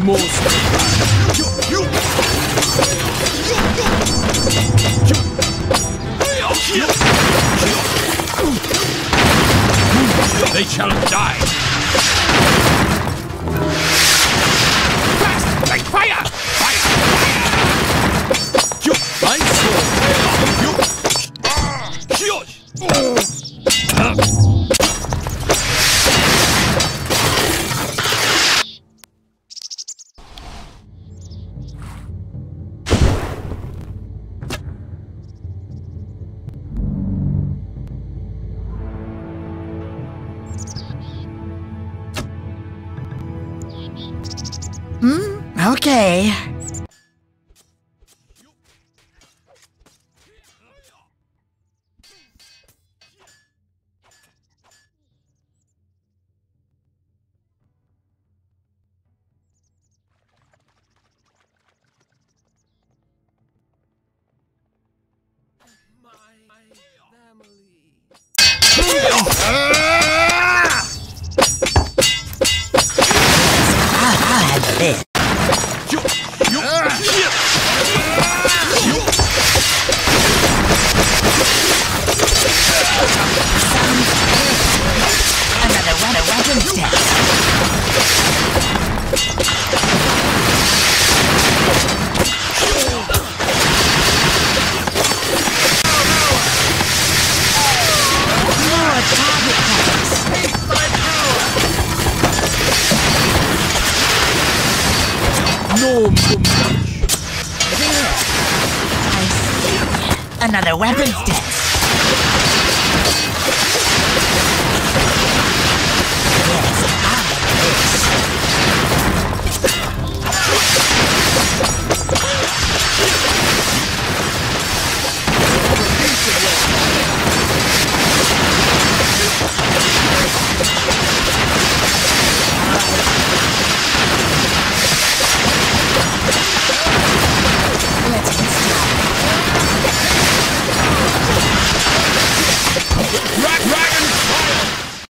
They shall die. Fast, like fire! Fire! Fire! Hmm? I'll handle Another one, a weapons test. No much. Another weapon's dead.